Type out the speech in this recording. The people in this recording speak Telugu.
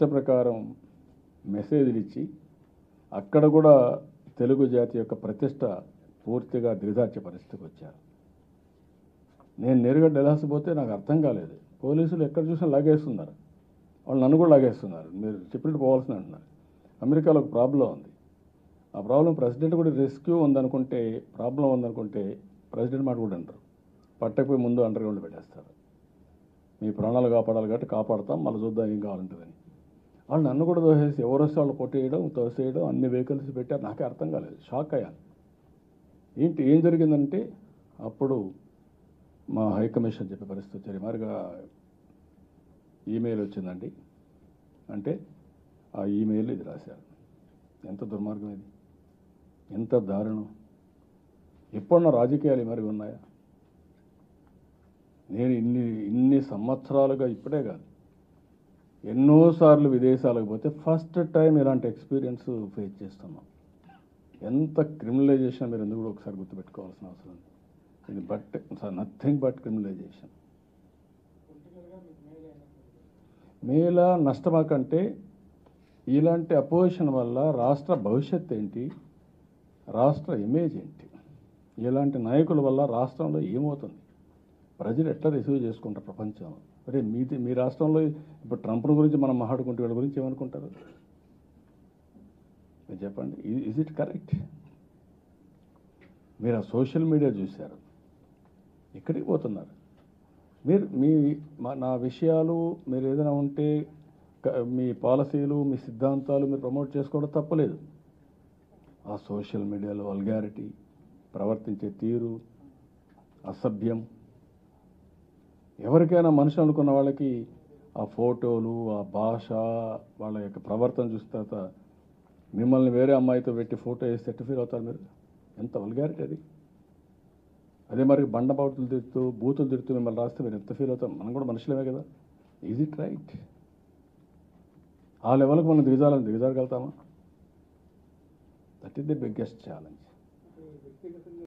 ఇష్ట ప్రకారం మెసేజ్లు ఇచ్చి అక్కడ కూడా తెలుగు జాతి యొక్క ప్రతిష్ట పూర్తిగా దిగజార్చే పరిస్థితికి వచ్చారు. నేను నేరుగా డెలాస్ పోతే నాకు అర్థం కాలేదు. పోలీసులు ఎక్కడ చూసినా లాగేస్తున్నారు. వాళ్ళు నన్ను కూడా లాగేస్తున్నారు. మీరు చెప్పినట్టు పోవాల్సిన అంటున్నారు. అమెరికాలో ఒక ప్రాబ్లం ఉంది. ఆ ప్రాబ్లం ప్రెసిడెంట్ కూడా రెస్క్యూ ఉందనుకుంటే ప్రాబ్లం ఉందనుకుంటే ప్రెసిడెంట్ మాట కూడా అంటారు పట్టకపోయి ముందు అండర్గ్రౌండ్ పెట్టేస్తారు. మీ ప్రాణాలు కాపాడాలి కాబట్టి కాపాడతాం. మళ్ళీ చూద్దాం ఏం కావాలంటుందని వాళ్ళు నన్ను కూడా తోసేసి ఎవరు వాళ్ళు కొట్టేయడం తోసేయడం అన్ని వెహికల్స్ పెట్టారు. నాకే అర్థం కాలేదు. షాక్ అయ్యాను. ఏంటి ఏం జరిగిందంటే అప్పుడు మా హైకమిషన్ చెప్పే పరిస్థితి వచ్చారు మరిగా ఈమెయిల్ వచ్చిందండి. అంటే ఆ ఈమెయిల్ ఇది రాశారు. ఎంత దుర్మార్గం ఇది? ఎంత దారుణం? ఎప్పుడన్నా రాజకీయాలు మరి ఉన్నాయా? నేను ఇన్ని ఇన్ని సంవత్సరాలుగా ఇప్పుడే కాదు. ఎన్నోసార్లు విదేశాలకు పోతే ఫస్ట్ టైం ఇలాంటి ఎక్స్పీరియన్స్ ఫేస్ చేస్తున్నాం. ఎంత క్రిమినలైజేషన్ మీరు ఎందుకు కూడా ఒకసారి గుర్తుపెట్టుకోవాల్సిన అవసరం ఉంది ఇది బట్ నథింగ్ బట్ క్రిమినలైజేషన్ మేలా నష్టమా కంటే ఇలాంటి అపోజిషన్ వల్ల రాష్ట్ర భవిష్యత్ ఏంటి? రాష్ట్ర ఇమేజ్ ఏంటి? ఇలాంటి నాయకుల వల్ల రాష్ట్రంలో ఏమవుతుంది? ప్రజలు ఎట్లా రిసీవ్ చేసుకుంటారు ప్రపంచం? అరే మీది మీ రాష్ట్రంలో ఇప్పుడు ట్రంప్ గురించి మనం మాట్లాడుకుంటే వీళ్ళ గురించి ఏమనుకుంటారు? మీరు చెప్పండి. Is it correct? మీరు ఆ సోషల్ మీడియా చూశారు. ఎక్కడికి పోతున్నారు. మీరు మీ నా విషయాలు మీరు ఏదైనా ఉంటే మీ పాలసీలు మీ సిద్ధాంతాలు మీరు ప్రమోట్ చేసుకోవడం తప్పలేదు. ఆ సోషల్ మీడియాలో వల్గారిటీ ప్రవర్తించే తీరు అసభ్యం ఎవరికైనా మనిషి అనుకున్న వాళ్ళకి ఆ ఫోటోలు ఆ భాష వాళ్ళ యొక్క ప్రవర్తన చూసిన తర్వాత మిమ్మల్ని వేరే అమ్మాయితో పెట్టి ఫోటో వేసి ఎట్టు ఫీల్ అవుతారు మీరు? ఎంత వల్గారిటీ అది. అదే మరి బండబాటులు తిడుతూ బూతులు తిడుతూ మిమ్మల్ని రాస్తే మీరు ఎంత ఫీల్ అవుతాం మనం కూడా మనుషులమే కదా. ఈజ్ ఇట్ రైట్ ఆ లెవెల్కి మనం దిగజాలని దిగజారగలుగుతామా that is the biggest challenge